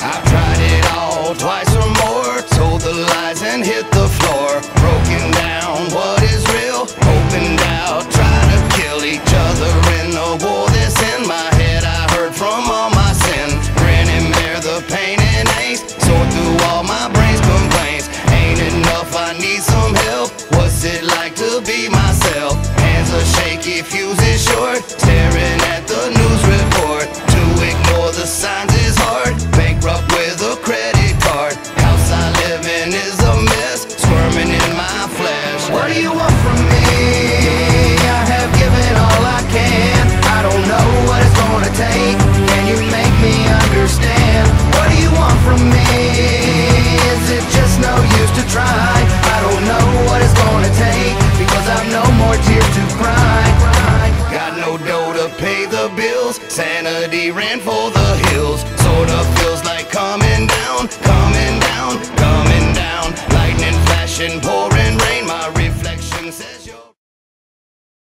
I've tried it all twice or more. Told the lies and hit the floor. Broken down what is real. Opened out, try to kill each other in the war that's in my head. I heard from all my sin. Grin and the pain and ache. Sort through all my brain's complaints. Ain't enough, I need some help. What's it like to be myself? Hands are shaky, try. I don't know what it's gonna take Because I've no more tears to cry Got no dough to pay the bills. Sanity ran for the hills. Sorta feels like coming down Coming down, coming down. Lightning flashing, pouring.